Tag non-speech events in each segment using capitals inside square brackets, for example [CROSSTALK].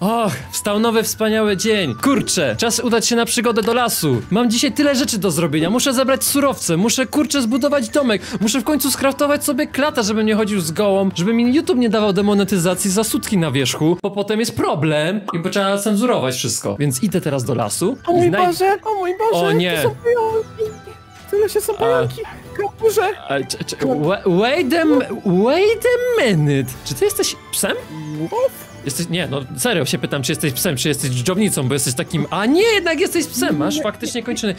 Och, wstał nowy wspaniały dzień. Kurczę, czas udać się na przygodę do lasu. Mam dzisiaj tyle rzeczy do zrobienia. Muszę zebrać surowce, muszę kurczę zbudować domek, muszę w końcu skraftować sobie klata, żebym nie chodził z gołą, żeby mi YouTube nie dawał demonetyzacji za sutki na wierzchu, bo potem jest problem i trzeba cenzurować wszystko. Więc idę teraz do lasu. O mój znaj- Boże, o mój Boże, O nie. to są pająki. Tyle się są pająki. Kapurze. Wait a, wait a minute. Czy ty jesteś psem? Uf. Jesteś, nie, no serio się pytam, czy jesteś psem, czy jesteś dżdżownicą, bo jesteś takim, a nie, jednak jesteś psem, masz faktycznie kończyny.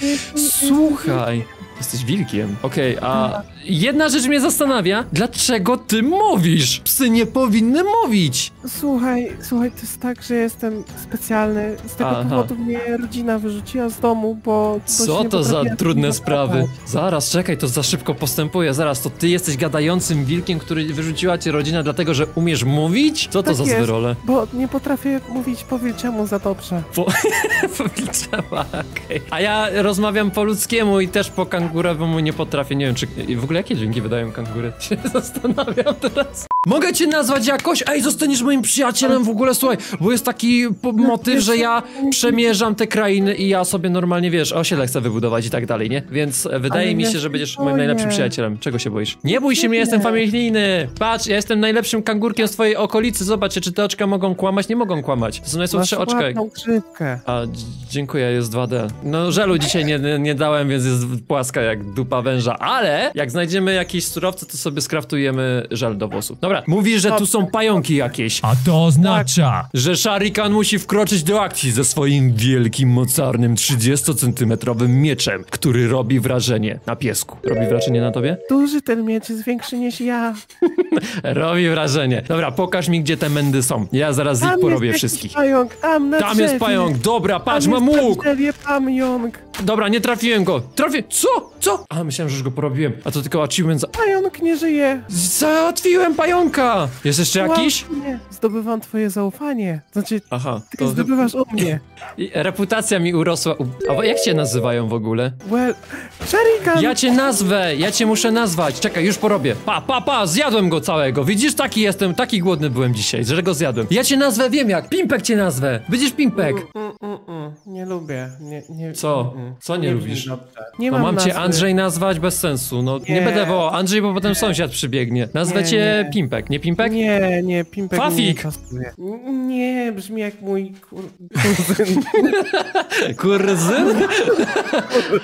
Słuchaj, jesteś wilkiem. Okej, a jedna rzecz mnie zastanawia, dlaczego ty mówisz? Psy nie powinny mówić. Słuchaj, słuchaj, to jest tak, że jestem specjalny. Z tego Aha. powodu mnie rodzina wyrzuciła z domu, bo... Co to za trudne sprawy? Zaraz, czekaj, to za szybko postępuje. Zaraz, to ty jesteś gadającym wilkiem, który wyrzuciła cię rodzina dlatego, że umiesz mówić? Co to Tak za jest. złe role? Bo nie potrafię mówić po wilczemu za dobrze. Po... [LAUGHS] Powiedziała, okej. A ja rozmawiam po ludzkiemu i też po kangurowemu nie potrafię. Nie wiem, czy w ogóle jakie dźwięki wydają kangury. [LAUGHS] Się zastanawiam teraz. Mogę cię nazwać jakoś? Ej, zostaniesz moim przyjacielem w ogóle, słuchaj, bo jest taki motyw, że ja przemierzam te krainy i ja sobie normalnie, wiesz, osiedle chcę wybudować i tak dalej, nie? Więc wydaje Ale mi się, ja że będziesz moim najlepszym przyjacielem. Czego się boisz? Nie bój się mnie, Nie. jestem familijny. Patrz, ja jestem najlepszym kangurkiem z twojej okolicy. Zobacz, czy te oczka mogą kłamać? Nie mogą kłamać. To są najsłodsze oczka. A, dz- dziękuję, jest 2D. No, żelu dzisiaj nie, nie, nie dałem, więc jest płaska jak dupa węża, ale jak znajdziemy jakieś surowce, to sobie skraftujemy żel do włosów. Dobra, mówisz, że tu są pająki jakieś, A to oznacza, że Sharikan musi wkroczyć do akcji ze swoim wielkim, mocarnym, 30-centymetrowym mieczem, który robi wrażenie na piesku. Robi wrażenie na tobie? Duży ten miecz jest większy niż ja. [LAUGHS] Robi wrażenie. Dobra, pokaż mi, gdzie te mędy są. Ja zaraz ich Tam porobię jest jakiś wszystkich. pająk, tam na Tam jest pająk, dobra, patrz, Tam mam łuk! pająk. Dobra, nie trafiłem go. Trafię. Co? Co? A, myślałem, że już go porobiłem. A to tylko achievement za... Pająk nie żyje. Załatwiłem Jest jeszcze jakiś? Nie, zdobywam twoje zaufanie. Znaczy, Aha, ty to... zdobywasz u mnie. I Reputacja mi urosła. A jak cię nazywają w ogóle? Well, Sharikan! Ja cię nazwę! Ja cię muszę nazwać. Czekaj, już porobię. Pa, pa, pa! Zjadłem go całego. Widzisz, taki jestem, taki głodny byłem dzisiaj, że go zjadłem. Ja cię nazwę, wiem jak. Pimpek cię nazwę. Będziesz Pimpek. Mm, mm, mm. Nie lubię. Nie, nie, Co? mm, Co nie brzmi lubisz? Nie No mam mam cię nazwy. Andrzej nazwać bez sensu. No nie, Nie. będę wołał Andrzej, bo potem sąsiad przybiegnie. Nazwę Nie, cię nie. Pimpek, nie Pimpek? Nie, nie, Pimpek nie Fafik. pasuje. N- Nie, brzmi jak mój kur... kuzyn. Kurzyn? [LAUGHS]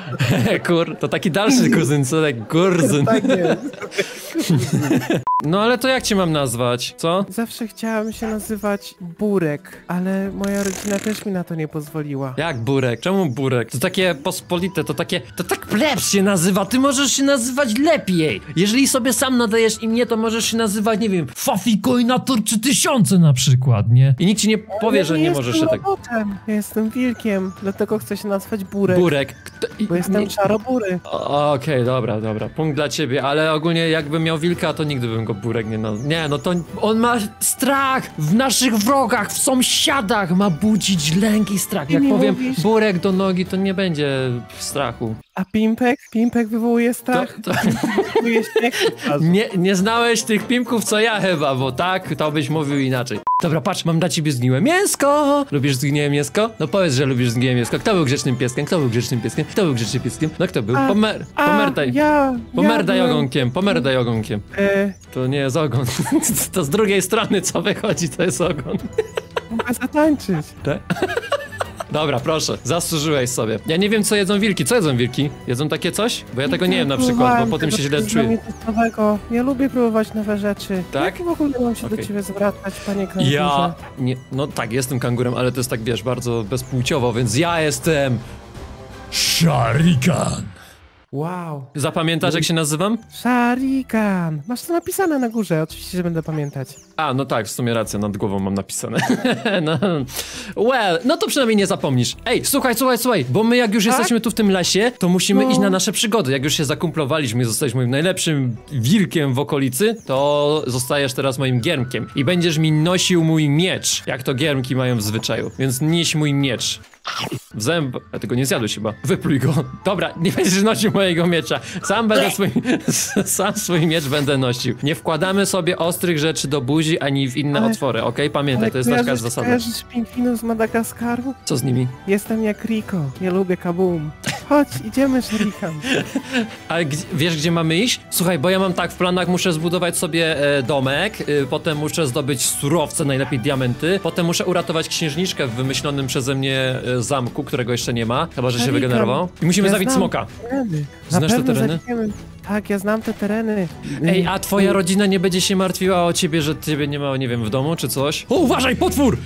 [LAUGHS] Kur, to taki dalszy kuzyn, co tak kurzyn. tak jest. [LAUGHS] No ale to jak cię mam nazwać, co? Zawsze chciałam się nazywać Burek, ale moja rodzina też mi na to nie pozwoliła. Jak Burek? Czemu Burek? To takie pospolite, to takie... To tak plebs się nazywa, ty możesz się nazywać lepiej. Jeżeli sobie sam nadajesz imię, to możesz się nazywać, nie wiem, Fafikoinator 3000 na przykład, nie? i nikt ci nie powie, że nie jestem możesz się tak... robotem. Ja jestem wilkiem, dlatego chcę się nazwać Burek. Burek. Kto... Bo jestem nie- czarobury. Okej, dobra, dobra. Punkt dla ciebie, ale ogólnie jakbym miał wilka, to nigdy bym go burek nie nazwał. Nie, no to on ma strach w naszych wrogach, w sąsiadach ma budzić lęk i strach. Jak powiem mówisz- burek do nogi, to nie będzie strachu. A Pimpek? Pimpek wywołuje To, strach? to, [LAUGHS] Wywołuje razu. nie, nie znałeś tych pimków co ja chyba, bo tak, to byś mówił inaczej. Dobra, patrz, mam dla ciebie zgniłe mięsko! Lubisz zgniłe mięsko? No powiedz, że lubisz zgniłe mięsko. Kto był grzecznym pieskiem? Kto był grzecznym pieskiem? Kto był grzecznym pieskiem? No kto był? Pomer, pomerdaj. ja, Pomerdaj ogonkiem, pomerdaj ogonkiem. E, To nie jest ogon. [LAUGHS] To z drugiej strony co wychodzi, to jest ogon. mogę zatańczyć. Tak? Dobra, proszę, zasłużyłeś sobie. Ja nie wiem, co jedzą wilki. Co jedzą wilki? Jedzą takie coś? Bo ja tego nie wiem na przykład, bo potem się źle czuję. nowego. Ja lubię próbować nowe rzeczy. Tak? Jak w ogóle mam się Okej. do ciebie zwracać, panie kangurze? Ja. Nie, no tak, jestem kangurem, ale to jest tak, wiesz, bardzo bezpłciowo, więc ja jestem. Sharikan. Wow. Zapamiętasz, jak się nazywam? Sharikan. Masz to napisane na górze, oczywiście, że będę pamiętać. A, no tak, w sumie rację, nad głową mam napisane. [LAUGHS] no. Well, no to przynajmniej nie zapomnisz. Ej, słuchaj, słuchaj, słuchaj, bo my jak już Tak? jesteśmy tu w tym lesie, to musimy No. iść na nasze przygody. Jak już się zakumplowaliśmy i zostałeś moim najlepszym wilkiem w okolicy, to zostajesz teraz moim giermkiem i będziesz mi nosił mój miecz, jak to giermki mają w zwyczaju. Więc nieś mój miecz. W zęb. A tego nie zjadłeś chyba. Wypluj go. Dobra, nie będziesz nosił mojego miecza. Sam będę swój. [LAUGHS] Sam swój miecz będę nosił. Nie wkładamy sobie ostrych rzeczy do buzi ani w inne Ale- otwory, okej? Pamiętaj, Ale to jest taka kojarzysz- zasada. Kojarzysz pingwinów z Madagaskaru? Co z nimi? Jestem jak Rico, nie lubię kabum. Chodź, idziemy, Shurikan. [LAUGHS] Ale gdzie, wiesz, gdzie mamy iść? Słuchaj, bo ja mam tak, w planach muszę zbudować sobie e, domek, e, potem muszę zdobyć surowce, najlepiej diamenty, potem muszę uratować księżniczkę w wymyślonym przeze mnie e, zamku, którego jeszcze nie ma, chyba, że się wygenerował. I musimy ja zabić smoka. Tereny. Znasz Na te tereny? Tak, ja znam te tereny. Ej, a twoja rodzina nie będzie się martwiła o ciebie, że ciebie nie ma, nie wiem, w domu czy coś? O, uważaj, potwór!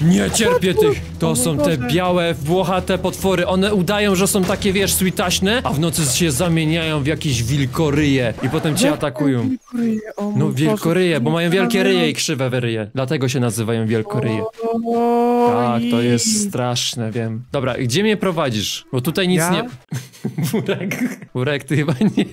Nie cierpię tych! To są te białe, włochate potwory. One udają, że są takie, wiesz, switaśne, a w nocy się zamieniają w jakieś wilkoryje i potem cię atakują. Wilkoryje, No Boże, wielkoryje, bo mają wielkie ryje i krzywe ryje. Dlatego się nazywają wielkoryje. Tak, to jest straszne, wiem. Dobra, gdzie mnie prowadzisz? Bo tutaj nic Ja? nie... [LAUGHS] Burek, Burek, ty chyba nie,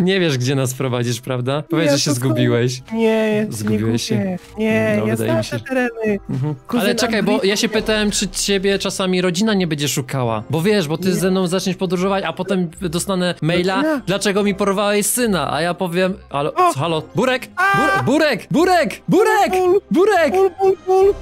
nie wiesz, gdzie nas prowadzisz, prawda? Powiedz, Ja że się zgubiłeś. Nie, Zgubiłeś nie się? Nie, No, ja znam się, te tereny. Mhm. Ale czekaj, bo ja się pytałem, czy ciebie czasami rodzina nie będzie szukała. Bo wiesz, bo ty ze mną zaczniesz podróżować, a potem dostanę maila, Rodzina? dlaczego mi porwałeś syna, a ja powiem, O! co, halo, Burek, Bur Burek, Burek, Burek, Ból, Burek, ból,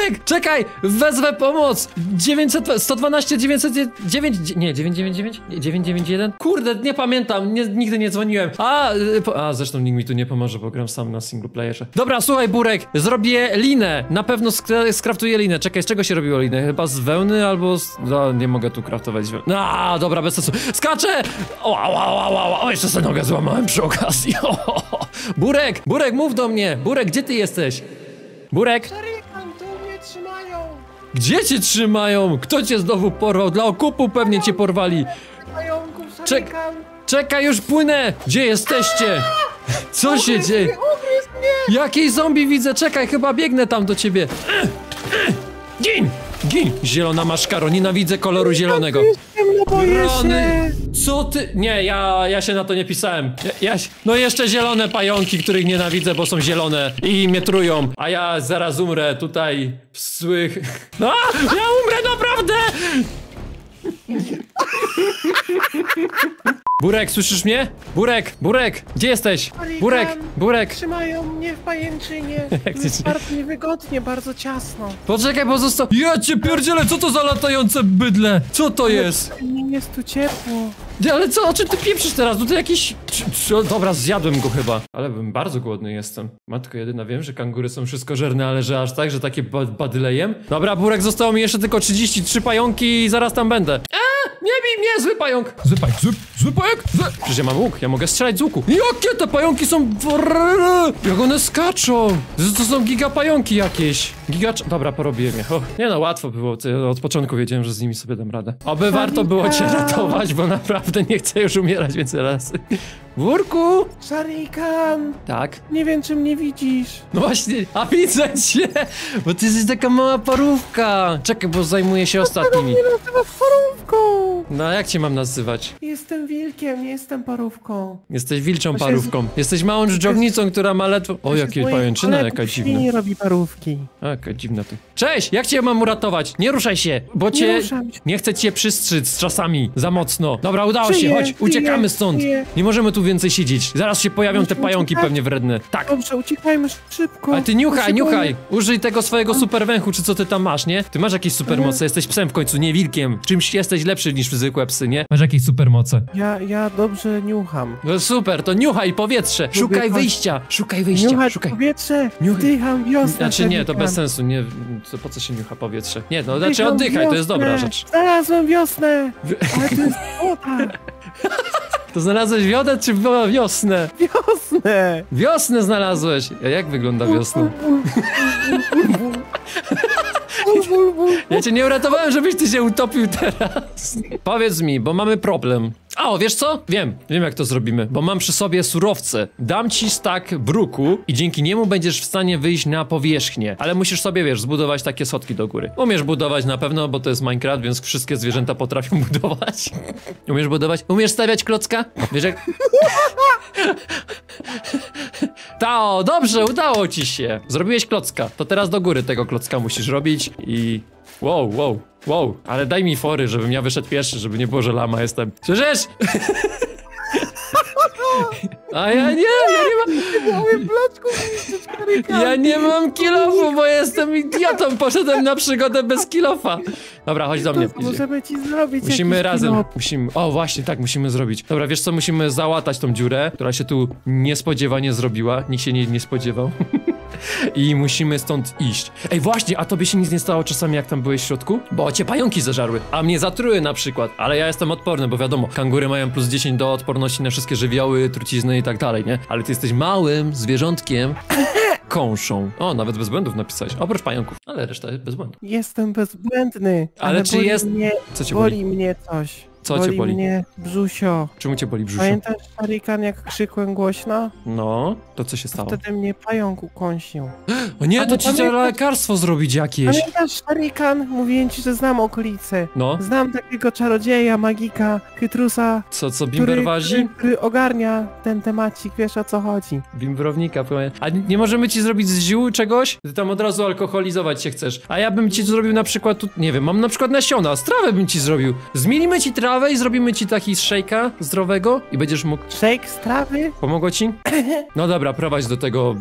Burek, czekaj, wezwę pomoc, 900, 112, 909, nie, 999, nie, 991, kurde, nie pamiętam, nie, nigdy nie dzwoniłem, a, y, po, a, zresztą nikt mi tu nie pomoże, bo gram sam na single playerze. Dobra, słuchaj, Burek, zrobię linę, na pewno skra skraftuję linę, czekaj, z czego się robiło linę? Chyba z wełny albo z... No, nie mogę tu kraftować wełny. A, dobra, bez sensu. Skaczę! O, o, o, o, o, jeszcze sobie nogę złamałem przy okazji. [LAUGHS] O, Burek, Burek, mów do mnie. Burek, gdzie ty jesteś? Burek? Gdzie cię trzymają? Kto cię znowu porwał? Dla okupu pewnie cię porwali. Czek-. Czekaj, już płynę! Gdzie jesteście? Co się dzieje? Jakiej zombie widzę? Czekaj, chyba biegnę tam do ciebie. Gin! Gin! Zielona maszkaro, nienawidzę koloru zielonego. No Rany! Co ty? Nie, ja, ja się na to nie pisałem. Ja, ja, no jeszcze zielone pająki, których nienawidzę, bo są zielone i mnie trują. A ja zaraz umrę tutaj w słych... A! [LAUGHS] Ja umrę naprawdę! Burek, słyszysz mnie? Burek, Burek, gdzie jesteś? Burek, Burek. Trzymają mnie w pajęczynie. [LAUGHS] Jest bardzo niewygodnie, bardzo ciasno. Poczekaj, bo został... Ja cię pierdzielę, co to za latające bydle? Co to jest? Nie jest tu ciepło. Ale co, o czym ty pieprzysz teraz? Tutaj jakiś... czy- czy- Dobra, zjadłem go chyba. Ale bym bardzo głodny jestem. Matko jedyna, wiem, że kangury są wszystkożerne, ale że aż tak, że takie ba badylejem? Dobra, Burek, zostało mi jeszcze tylko 33 pająki i zaraz tam będę. Nie bij mnie, zły pająk! Zły pająk, zły, zły pająk, zły... Przecież ja mam łuk, ja mogę strzelać z łuku. Jakie te pająki są... Jak one skaczą! To to są gigapająki jakieś. Gigacz... Dobra, porobiłem je. O, nie no, łatwo było. Od początku wiedziałem, że z nimi sobie dam radę. Oby warto było cię ratować, bo naprawdę nie chcę już umierać więcej razy. Wórku! Shurikan, Tak. nie wiem czy mnie widzisz. No właśnie, a widzę cię! Bo ty jesteś taka mała parówka. Czekaj, bo zajmuję się ostatnimi. Nie nazywasz parówką. No a jak cię mam nazywać? Jestem wilkiem, nie jestem parówką. Jesteś wilczą parówką. Jesteś małą dżdżownicą, która ma ledwo... O, jakie pajęczyna, jaka dziwna. Nie robi parówki. Jaka dziwna ty. Cześć! Jak cię mam uratować? Nie ruszaj się, bo cię... ruszam się. Nie chcę cię przystrzyc czasami za mocno. Dobra, udało się, chodź, uciekamy stąd. Nie możemy tu więcej siedzieć. Zaraz się pojawią te pająki uciekać. pewnie wredne. Tak. Dobrze, uciekajmy szybko. Ale ty niuchaj, niuchaj! Użyj tego swojego super węchu, czy co ty tam masz, nie? Ty masz jakieś supermoce, jesteś psem w końcu, nie wilkiem. Czymś jesteś lepszy niż zwykłe psy, nie? Masz jakieś supermoce. Ja, ja dobrze niucham. No super, to niuchaj powietrze, szukaj wyjścia, szukaj wyjścia, Niuchać szukaj. powietrze, Niuchaj. wdycham wiosnę. Znaczy nie, to bez sensu, nie, to po co się niucha powietrze? Nie, no znaczy oddychaj, to jest dobra rzecz. Znalazłem wiosnę, ale to jest złota. [LAUGHS] To znalazłeś wiodę czy wiosnę? Wiosnę. Wiosnę znalazłeś! A jak wygląda wiosna? Ja cię nie uratowałem, żebyś ty się utopił teraz. Powiedz mi, bo mamy problem. A, o, wiesz co? Wiem, wiem jak to zrobimy, bo mam przy sobie surowce. Dam ci stak bruku i dzięki niemu będziesz w stanie wyjść na powierzchnię. Ale musisz sobie, wiesz, zbudować takie schodki do góry. Umiesz budować na pewno, bo to jest Minecraft, więc wszystkie zwierzęta potrafią [LAUGHS] budować. Umiesz budować? Umiesz stawiać klocka? Wiesz jak... [LAUGHS] Tao, dobrze, udało ci się. Zrobiłeś klocka. To teraz do góry tego klocka musisz robić i... Wow, wow. Wow, ale daj mi fory, żebym ja wyszedł pierwszy, żeby nie było, że lama jestem. Słyszysz? [LAUGHS] A ja nie, ja nie mam, ja nie mam kilofu, bo jestem idiotą, poszedłem na przygodę bez kilofa. Dobra, chodź do mnie. To możemy ci zrobić Musimy razem, musimy, o właśnie, tak, musimy zrobić. Dobra, wiesz co, musimy załatać tą dziurę, która się tu niespodziewanie zrobiła, nikt się nie, nie spodziewał. [LAUGHS] I musimy stąd iść. Ej, właśnie, a tobie się nic nie stało czasami, jak tam byłeś w środku? Bo cię pająki zeżarły, a mnie zatruły na przykład. Ale ja jestem odporny, bo wiadomo, kangury mają plus 10 do odporności na wszystkie żywioły, trucizny i tak dalej, nie? Ale ty jesteś małym zwierzątkiem, [LAUGHS] kąszą. O, nawet bez błędów napisałeś, oprócz pająków. Ale reszta jest bez błędów. Jestem bezbłędny. Ale czy boli jest- Mnie, Co cię boli boli? mnie coś. Co cię boli boli? mnie brzusio. Czemu cię boli brzusze? Pamiętasz, Sharikan, jak krzykłem głośno? No, to co się stało? Wtedy mnie pająk ukąsił. [GASPS] O nie, A to ci pamiętasz- lekarstwo zrobić jakieś. Pamiętasz, Sharikan? Mówiłem ci, że znam okolice. No, Znam takiego czarodzieja, magika, chytrusa, co, co bimberwazi? który, który ogarnia ten temacik, wiesz o co chodzi. Bimbrownika. A nie możemy ci zrobić z ziół czegoś? Ty tam od razu alkoholizować się chcesz. A ja bym ci zrobił na przykład, tu, nie wiem, mam na przykład nasiona, z trawę bym ci zrobił. Zmienimy ci trawę i zrobimy ci taki szejka zdrowego i będziesz mógł... Shake z trawy? Pomogło ci? No dobra, prowadź do tego...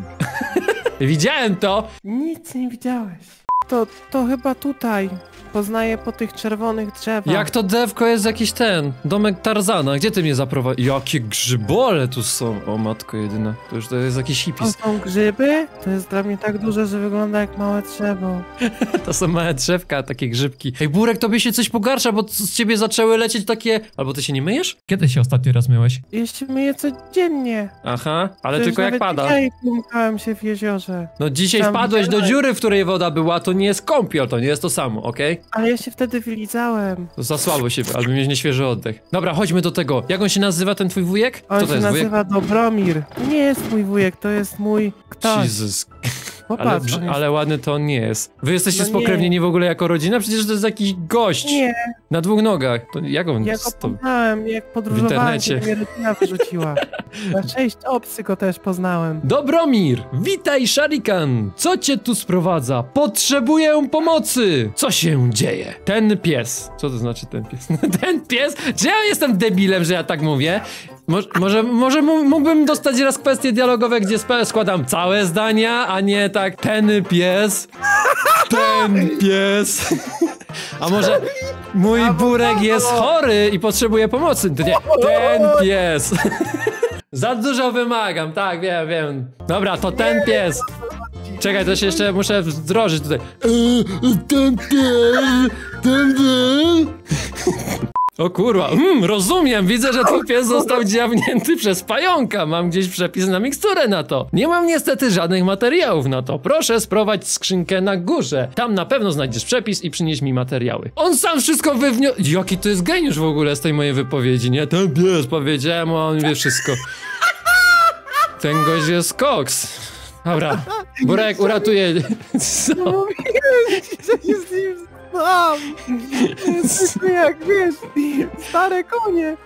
[LAUGHS] Widziałem to! Nic nie widziałeś. To, to chyba tutaj. Poznaję po tych czerwonych drzewach. Jak to dewko jest jakiś ten, domek Tarzana, gdzie ty mnie zaprowadzisz? Jakie grzybole tu są, o matko jedyna. To już to jest jakiś To hipis. są grzyby? To jest dla mnie tak duże, że wygląda jak małe drzewo. [LAUGHS] To są małe drzewka, takie grzybki. Ej, Burek, tobie się coś pogarsza, bo z ciebie zaczęły lecieć takie... Albo ty się nie myjesz? Kiedy się ostatni raz myłeś? Jeśli myję codziennie. Aha, ale Przecież tylko jak pada. Dzisiaj plumkałem się w jeziorze. No dzisiaj Tam wpadłeś do dziury, w której woda była, to nie jest kąpiel, to nie jest to samo, okej? Ale ja się wtedy wylizałem. To za słabo się, albo mieć nieświeży oddech. Dobra, chodźmy do tego. Jak on się nazywa, ten twój wujek? On Kto to się jest wujek? nazywa Dobromir. To nie jest mój wujek, to jest mój ktoś. Jezus, ale, Popatrz, on jest... ale ładny to on nie jest. Wy jesteście No nie. spokrewnieni w ogóle jako rodzina? Przecież to jest jakiś gość. Nie, Na dwóch nogach. To jak on ja go poznałem, jak podróżowałem, internecie. to mnie rodzina wyrzuciła. [LAUGHS] Na sześć obcy go też poznałem. Dobromir, witaj Sharikan! Co cię tu sprowadza? Potrzebuję pomocy! Co się dzieje? Ten pies. Co to znaczy ten pies? [LAUGHS] ten pies? Czy ja jestem debilem, że ja tak mówię? Może, może, może mó- mógłbym dostać raz kwestie dialogowe, gdzie składam całe zdania, a nie tak ten pies, ten pies. A może mój burek jest chory i potrzebuje pomocy? To nie, ten pies. Za dużo wymagam, tak, wiem, wiem. Dobra, to ten pies. Czekaj, to się jeszcze muszę wdrożyć tutaj. Eee, Ten pies, ten pies. O kurwa, mm, rozumiem, widzę, że twój [LAUGHS] pies został dziawnięty przez pająka. Mam gdzieś przepis na miksturę na to. Nie mam niestety żadnych materiałów na to. Proszę sprowadź skrzynkę na górze. Tam na pewno znajdziesz przepis i przynieś mi materiały. On sam wszystko wywnio... Jaki to jest geniusz w ogóle z tej mojej wypowiedzi, nie? Ten pies, powiedziałem, a on wie wszystko. Ten gość jest koks. Dobra, Burek uratuje... Co? [LAUGHS] Ci, że się znam. Jesteśmy jak, wiesz, stare konie.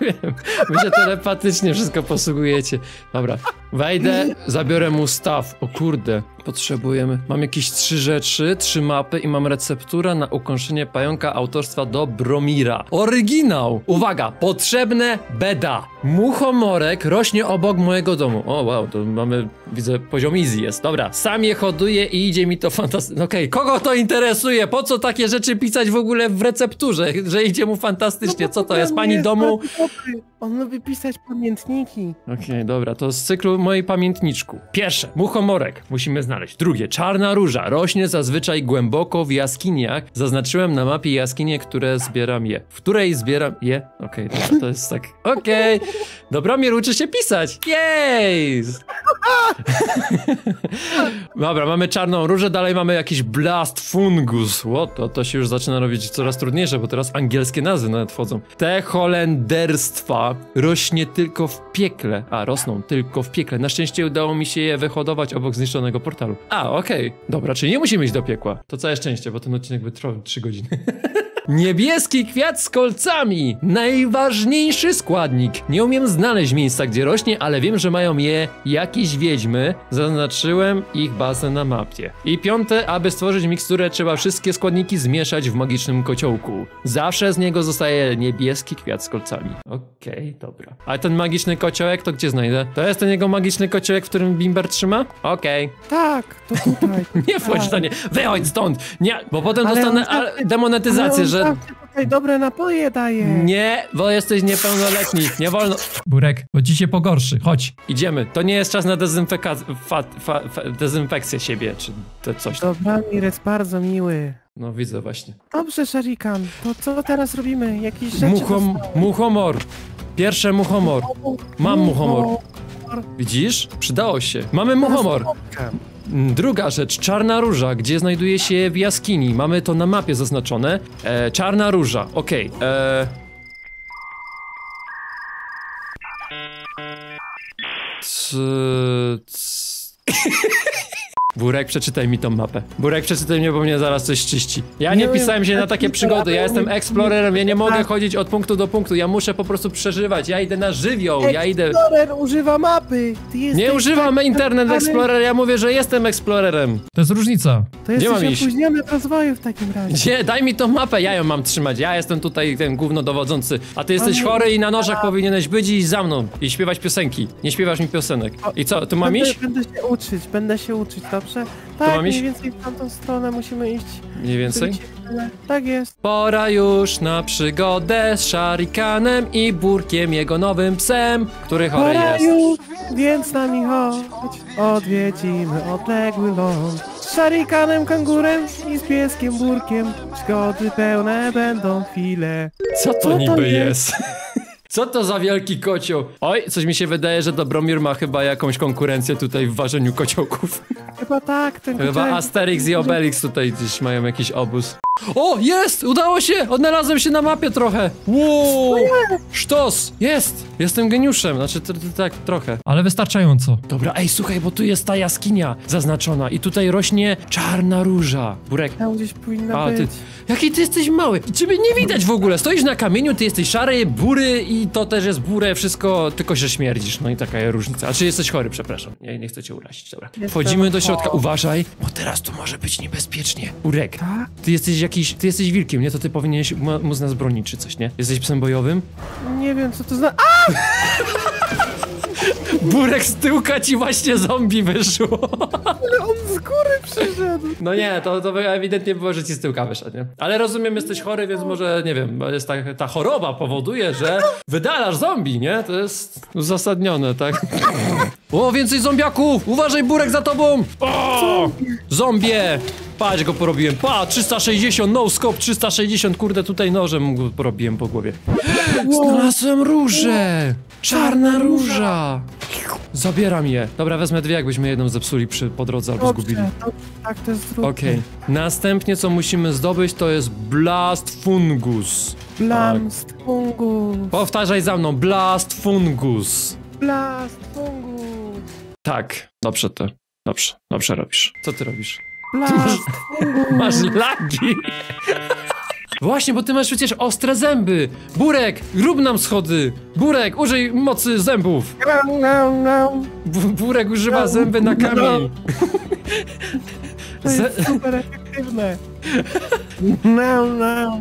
Wiem, [LAUGHS] wy się telepatycznie wszystko posługujecie. Dobra, wejdę, zabiorę mu staw. O kurde, potrzebujemy. Mam jakieś trzy rzeczy, trzy mapy i mam recepturę na ukończenie pająka autorstwa do Bromira. Oryginał! Uwaga, potrzebne beda. Muchomorek rośnie obok mojego domu. O wow, to mamy, widzę, poziom easy jest. Dobra, sam je hoduję i idzie mi to fantastycznie. Okej, kogo to interesuje? Po co takie rzeczy pisać w ogóle w recepturze, że idzie mu fantastycznie? Co to jest, pani domu? On lubi pisać pamiętniki. Okej, dobra, to z cyklu mojej pamiętniczku. Pierwsze, muchomorek, musimy znaleźć. Drugie, czarna róża, rośnie zazwyczaj głęboko w jaskiniach. Zaznaczyłem na mapie jaskinie, które zbieram je. W której zbieram je? Okej, dobra, to jest tak. Okej, Dobromir uczy się pisać. Jej! [LAUGHS] Dobra, mamy czarną różę, dalej mamy jakiś blast fungus. What? To, to się już zaczyna robić coraz trudniejsze, bo teraz angielskie nazwy nawet wchodzą. Te holenderstwa rośnie tylko w piekle. A, rosną tylko w piekle. Na szczęście udało mi się je wyhodować obok zniszczonego portalu. A, okej. Dobra, czyli nie musimy iść do piekła. To całe szczęście, bo ten odcinek by trwał 3 godziny. [LAUGHS] Niebieski kwiat z kolcami. Najważniejszy składnik. Nie umiem znaleźć miejsca, gdzie rośnie, ale wiem, że mają je jakieś wiedźmy. Zaznaczyłem ich bazę na mapie. I piąte, aby stworzyć miksturę, trzeba wszystkie składniki zmieszać w magicznym kociołku. Zawsze z niego zostaje niebieski kwiat z kolcami. Okej, dobra. A ten magiczny kociołek to gdzie znajdę? To jest ten jego magiczny kociołek, w którym Bimber trzyma? Okej. [LAUGHS] Tak, to tutaj. Nie wchodź to nie. Wychodź stąd! Nie, bo potem Ale dostanę on demonetyzację, Ale że... tutaj dobre napoje daje. Nie, bo jesteś niepełnoletni. Nie wolno. Burek, bo ci się pogorszy. Chodź. Idziemy. To nie jest czas na dezynfeka... fa... Fa... Fa... dezynfekcję siebie, czy to coś. Dobra, Mirec, bardzo miły. No widzę właśnie. Dobrze, Sharikan, to co teraz robimy? Jakieś rzeczy Muchom... Muchomor. Pierwsze muchomor. Mam muchomor. Muchomor. Widzisz? Przydało się. Mamy muchomor. Mm, Druga rzecz, czarna róża, gdzie znajduje się w jaskini. Mamy to na mapie zaznaczone. E, czarna róża, okej. E... C... c... [LAUGHS] Burek, przeczytaj mi tą mapę. Burek, przeczytaj mnie, bo mnie zaraz coś czyści. Ja nie Nie, pisałem się na takie przygody, ja jestem eksplorerem, ja nie mogę tak. chodzić od punktu do punktu, ja muszę po prostu przeżywać, ja idę na żywioł, ja idę... Explorer używa mapy. Nie używam tak Internet Explorer, ja mówię, że jestem eksplorerem. To jest różnica. To iść? opóźniony w rozwoju w takim razie. Gdzie? Daj mi tą mapę, ja ją mam trzymać. Ja jestem tutaj ten głównodowodzący. A ty jesteś Ale- chory i na nożach powinieneś być i za mną. I śpiewać piosenki. Nie śpiewasz mi piosenek. I co, tu mam będę, iść? Będę się uczyć, będę się uczyć, dobrze? Tak, mam mniej iść? więcej w tamtą stronę musimy iść. Mniej więcej? Tak jest. Pora już na przygodę z Sharikanem i Burkiem, jego nowym psem, który chory Pora jest. już, więc nami chodź. Odwiedzimy odległy ląd. Z szarikanem, kangurem i z pieskiem burkiem. Przygody pełne będą chwile. Co to Co to niby jest? jest? Co to za wielki kocioł? Oj, coś mi się wydaje, że Dobromir ma chyba jakąś konkurencję tutaj w ważeniu kociołków. [LAUGHS] Chyba tak, ten Chyba Asterix i Obelix tutaj gdzieś mają jakiś obóz. O, jest! Udało się! Odnalazłem się na mapie trochę! Wow! Sztos! Jest! Jestem geniuszem, znaczy tak trochę. Ale wystarczająco. Dobra, ej, słuchaj, bo tu jest ta jaskinia zaznaczona i tutaj rośnie czarna róża. Burek, Tam gdzieś powinna a ty... być. Jaki ty jesteś mały! Ciebie nie widać w ogóle! Stoisz na kamieniu, ty jesteś szary, bury i to też jest burę, wszystko, tylko że śmierdzisz. No i taka jest różnica. A czy jesteś chory, przepraszam. Nie, nie chcę cię urazić, dobra. Jestem Wchodzimy do środka, chory. uważaj, bo teraz tu może być niebezpiecznie. Burek, Tak? ty jesteś jakiś, ty jesteś wilkiem, nie? To ty powinieneś móc nas bronić czy coś, nie? Jesteś psem bojowym? Nie wiem, co to za... [LAUGHS] Burek z tyłka ci właśnie zombie wyszło. Ale on z góry przyszedł. No nie, to, to ewidentnie było, że ci z tyłka wyszedł, nie? Ale rozumiem, jesteś chory, więc może, nie wiem, bo jest ta, ta choroba powoduje, że wydalasz zombie, nie? To jest uzasadnione, tak? O, więcej zombiaków! Uważaj, Burek, za tobą! O! Zombie! Patrz, go porobiłem. Pa, 360, no scope, 360, kurde, tutaj nożem go porobiłem po głowie. Znalazłem różę! Czarna róża! Zabieram je. Dobra, wezmę dwie, jakbyśmy jedną zepsuli przy, po drodze albo zgubili. Dobrze, dobrze, tak to jest zróbmy. Okej. Następnie co musimy zdobyć to jest Blast Fungus. Blast fungus. Powtarzaj za mną, Blast Fungus. Blast fungus. Tak, dobrze to. Dobrze, dobrze robisz. Co ty robisz? Blast [LAUGHS] fungus. Masz lagi. Właśnie, bo ty masz przecież ostre zęby. Burek, rób nam schody. Burek, użyj mocy zębów. B Burek używa zęby na kamień. To jest super efektywne. No, no, no.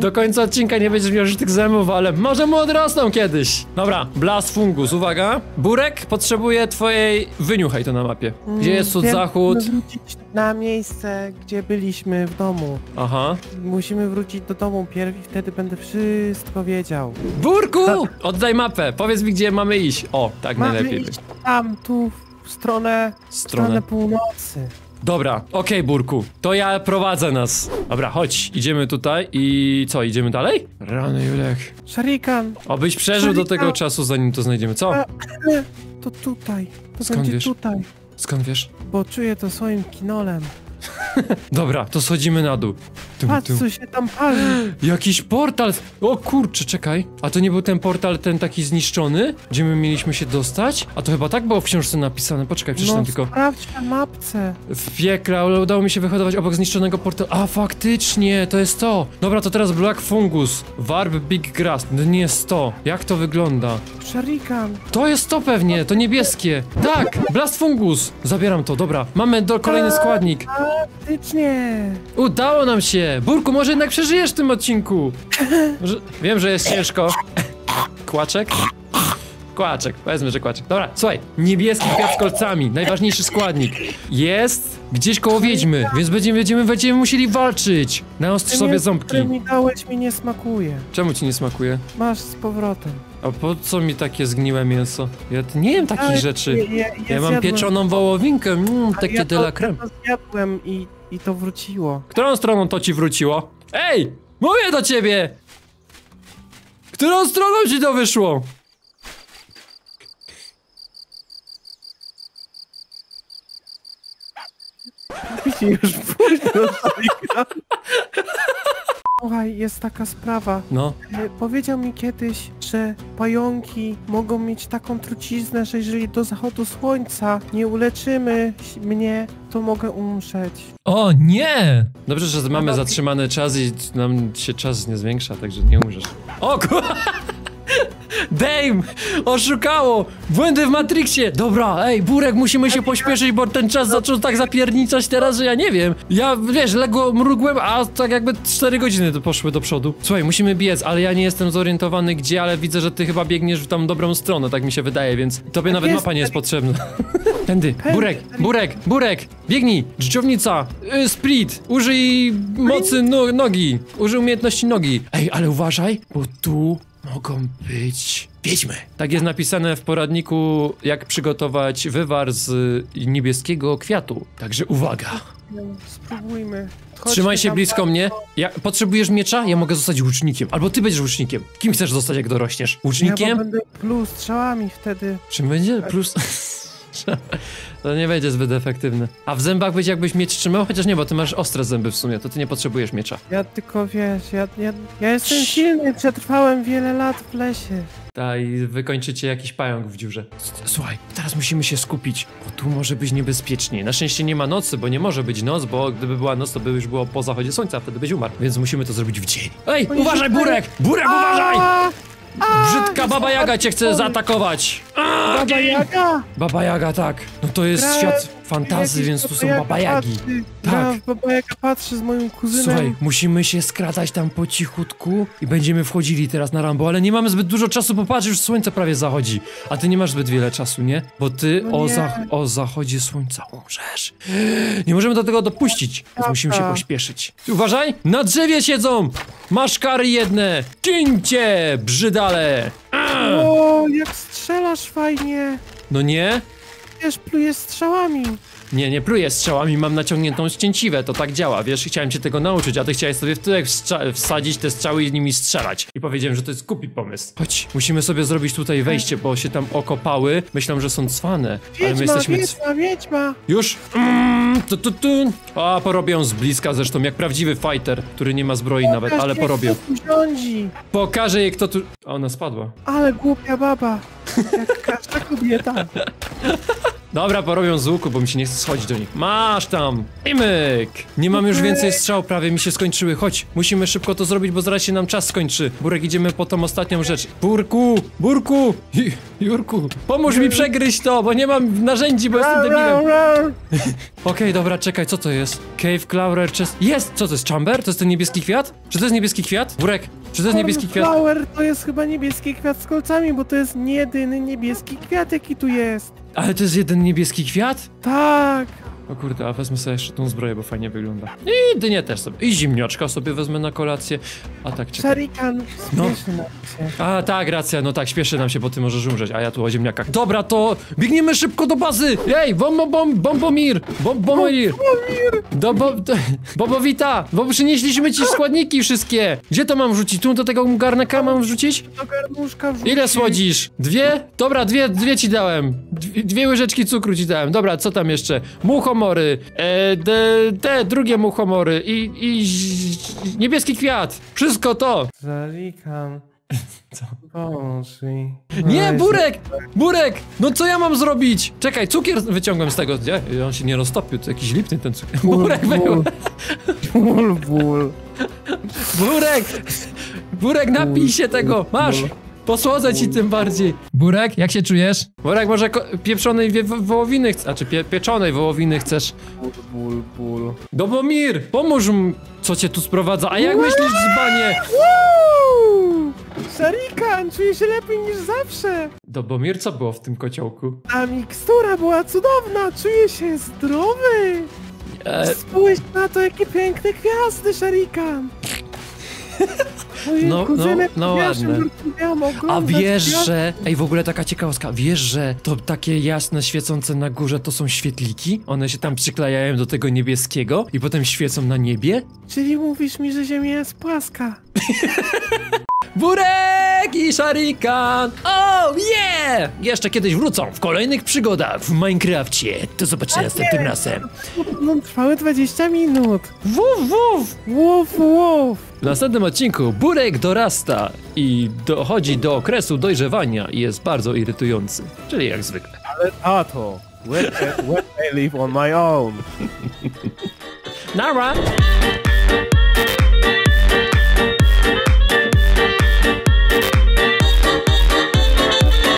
Do końca odcinka nie będziesz miał tych zębów, ale może mu odrosną kiedyś. Dobra, Blast Fungus, uwaga. Burek potrzebuje twojej... Wyniuchaj to na mapie. Gdzie jest wschód, Musimy zachód? wrócić na miejsce, gdzie byliśmy w domu. Aha. Musimy wrócić do domu pierw i wtedy będę wszystko wiedział. Burku! Oddaj mapę, powiedz mi, gdzie mamy iść. O, tak Mamy najlepiej. iść tam, tu, w stronę, w Stronę. stronę północy. Dobra, okej, Burku, to ja prowadzę nas. Dobra, chodź, idziemy tutaj i co, idziemy dalej? Rany Julek. Sharikan, Obyś przeżył do tego czasu, zanim to znajdziemy. Co? A- to tutaj. To Skąd będzie wiesz? tutaj. Skąd wiesz? Bo czuję to swoim kinolem. [LAUGHS] Dobra, to schodzimy na dół. Tum, Patrz, tum. co się tam pali. Jakiś portal! O kurczę, czekaj. A to nie był ten portal, ten taki zniszczony? Gdzie my mieliśmy się dostać? A to chyba tak było w książce napisane. Poczekaj, przeczytam No, tylko. sprawdź na mapce. W piekle, ale udało mi się wyhodować obok zniszczonego portalu. A, faktycznie, to jest to. Dobra, to teraz Black Fungus. Warp Big Grass. No nie jest to. Jak to wygląda? Sharikan. To jest to pewnie, to niebieskie. Tak, Blast Fungus. Zabieram to, dobra. Mamy do kolejny składnik. Faktycznie. Udało nam się! Burku, może jednak przeżyjesz w tym odcinku! Może... Wiem, że jest ciężko. Kłaczek? Kłaczek, powiedzmy, że kłaczek. Dobra, słuchaj, niebieski kwiat z kolcami, najważniejszy składnik. Jest gdzieś koło wiedźmy, więc będziemy, będziemy, będziemy musieli walczyć. Naostrz sobie ząbki. które mi dałeś mi nie smakuje. Czemu ci nie smakuje? Masz z powrotem. A po co mi takie zgniłe mięso? Ja nie jem takich Ale rzeczy. Ja, ja, Ja mam pieczoną wołowinkę, a takie ja de la creme. ja to zjadłem i, i to wróciło. Którą stroną to ci wróciło? Ej! Mówię do ciebie! Którą stroną ci to wyszło? [LAUGHS] Już późno. [LAUGHS] Słuchaj, jest taka sprawa. No, E, Powiedział mi kiedyś, że pająki mogą mieć taką truciznę, że jeżeli do zachodu słońca nie uleczymy mnie, to mogę umrzeć. O nie! dobrze, że mamy zatrzymany czas i nam się czas nie zwiększa, także nie umrzesz. O ku... [LAUGHS] Dame! Oszukało! Błędy w Matrixie! Dobra, ej, Burek, musimy się pośpieszyć, bo ten czas zaczął tak zapierniczać teraz, że ja nie wiem. Ja, wiesz, legło mrugłem, a tak jakby 4 godziny poszły do przodu. Słuchaj, musimy biec, ale ja nie jestem zorientowany gdzie, ale widzę, że ty chyba biegniesz w tam dobrą stronę, tak mi się wydaje, więc tobie nawet jest, mapa nie jest tak. potrzebna. [LAUGHS] Tędy, Burek, Burek, Burek, biegnij, dżdżownica, y, split, użyj mocy no, nogi, użyj umiejętności nogi. Ej, ale uważaj, bo tu mogą być wiedźmy. Tak jest napisane w poradniku, jak przygotować wywar z niebieskiego kwiatu. Także uwaga. Spróbujmy. Chodźmy Trzymaj się blisko dalej. mnie. Ja, potrzebujesz miecza? Ja mogę zostać łucznikiem. Albo ty będziesz łucznikiem. Kim chcesz zostać, jak dorośniesz? Ja Łucznikiem? będę pluł strzałami wtedy. Czym będzie? Plus... [LAUGHS] [LAUGHS] To nie będzie zbyt efektywne. A w zębach być jakbyś miecz trzymał? Chociaż nie, bo ty masz ostre zęby w sumie, to ty nie potrzebujesz miecza. Ja tylko wiesz, ja, ja, ja jestem silny, przetrwałem wiele lat w lesie. Ta i wykończycie jakiś pająk w dziurze. Słuchaj, teraz musimy się skupić, bo tu może być niebezpiecznie. Na szczęście nie ma nocy, bo nie może być noc, bo gdyby była noc, to by już było po zachodzie słońca, wtedy byś umarł. Więc musimy to zrobić w dzień. Ej, uważaj, Burek! Burek, uważaj! Brzydka baba Jaga cię chce zaatakować! Baba Jaga! Baba Jaga, tak. No to jest świat fantazy, Jakiś więc tu są Baba baba Jagi. patrzy. Tak. Grałem w Baba Jaga patrzy z moim kuzynem. Słuchaj, musimy się skradać tam po cichutku i będziemy wchodzili teraz na Rambo, ale nie mamy zbyt dużo czasu, bo patrz, już słońce prawie zachodzi. A ty nie masz zbyt wiele czasu, nie? Bo ty No o, zach o zachodzie słońca umrzesz. Nie możemy do tego dopuścić, więc musimy się pośpieszyć. Uważaj, na drzewie siedzą! Masz kary jedne! Cięcie, brzydale! O, jak strzelasz fajnie! No nie? Wiesz, plujesz strzałami. Nie, nie pluję strzałami, mam naciągniętą ścięciwę, to tak działa, wiesz, chciałem cię tego nauczyć, a ty chciałeś sobie w tyłek wsadzić te strzały i nimi strzelać. I powiedziałem, że to jest głupi pomysł. Chodź, musimy sobie zrobić tutaj wejście, bo się tam okopały, myślą, że są cwane, ale my Wiedźma, jesteśmy... wiedźma, wiedźma! Już? Mm, tu, tu, tu. A, porobią z bliska zresztą, jak prawdziwy fighter, który nie ma zbroi nawet, Pokaż ale porobią. kto tu rządzi. Pokażę jej, kto tu... A, ona spadła. Ale głupia baba. Jak każda kobieta. [LAUGHS] Dobra, porobią z łuku, bo mi się nie chce schodzić do nich. Masz tam! I myk! Nie mam już więcej strzał, prawie mi się skończyły. Chodź, musimy szybko to zrobić, bo zaraz się nam czas skończy. Burek, idziemy po tą ostatnią rzecz. Burku! Burku! [LAUGHS] Ju- Jurku, pomóż mi przegryźć to, bo nie mam narzędzi, bo jestem debilem. [LAUGHS] Okej, dobra, czekaj, co to jest? Cave Clawrer Chest... Jest! Co to jest, chamber? To jest ten niebieski kwiat? Czy to jest niebieski kwiat? Burek, czy to jest niebieski kwiat? Flower to jest chyba niebieski kwiat z kolcami, bo to jest nie jedyny niebieski kwiat, jaki tu jest. Ale to jest jeden niebieski kwiat? Tak. O kurde, a wezmę sobie jeszcze tą zbroję, bo fajnie wygląda. I dynię też sobie. I zimnioczka sobie wezmę na kolację. A tak, czekaj. Sharikan, No. A tak, racja, no tak, śpieszy nam się, bo ty możesz umrzeć, a ja tu o ziemniakach. Dobra, to biegniemy szybko do bazy! Ej, bom, bom, bombomir! Bom, bombomir! Do, bo, do, bobowita! Bo przynieśliśmy ci składniki wszystkie! Gdzie to mam wrzucić? Tu do tego garnka mam wrzucić? Do garnuszka wrzucić. Ile słodzisz? Dwie? Dobra, dwie, dwie ci dałem. Dwie, dwie łyżeczki cukru ci dałem. Dobra, co tam jeszcze? Mucho muchomory, e, de, te drugie muchomory i, i niebieski kwiat. Wszystko to. Zalikan. [LAUGHS] Co? Nie, Burek! Burek! No co ja mam zrobić? Czekaj, cukier wyciągłem z tego. Nie, on się nie roztopił, to jakiś lipny ten cukier. Burek był. Ból, ból. Burek! Burek, napij się tego! Masz! Posłodzę ci tym bardziej. Burek, jak się czujesz? Burek, może pieprzonej wołowiny chcesz, a czy pie pieczonej wołowiny chcesz? Ból, ból, ból. Dobomir, pomóż mu, co cię tu sprowadza, a jak myślisz, dzbanie? Woo! Sharikan, czuję się lepiej niż zawsze. Dobomir, co było w tym kociołku? Ta mikstura była cudowna, czuję się zdrowy. E, Spójrz na to, jakie piękne gwiazdy, Sharikan. [LAUGHS] No, no, no ładne. a wiesz, że... Ej, w ogóle taka ciekawostka, wiesz, że to takie jasne, świecące na górze to są świetliki? One się tam przyklejają do tego niebieskiego i potem świecą na niebie? Czyli mówisz mi, że Ziemia jest płaska. [LAUGHS] Burek i Sharikan! Oh yeah! Jeszcze kiedyś wrócą w kolejnych przygodach w Minecrafcie. Do zobaczenia następnym razem. No, trwały 20 minut. Wuf, wuf! Łów, łów. W następnym odcinku Burek dorasta i dochodzi do okresu dojrzewania i jest bardzo irytujący. Czyli jak zwykle. Ale tato, when, when I live on my own. Nara!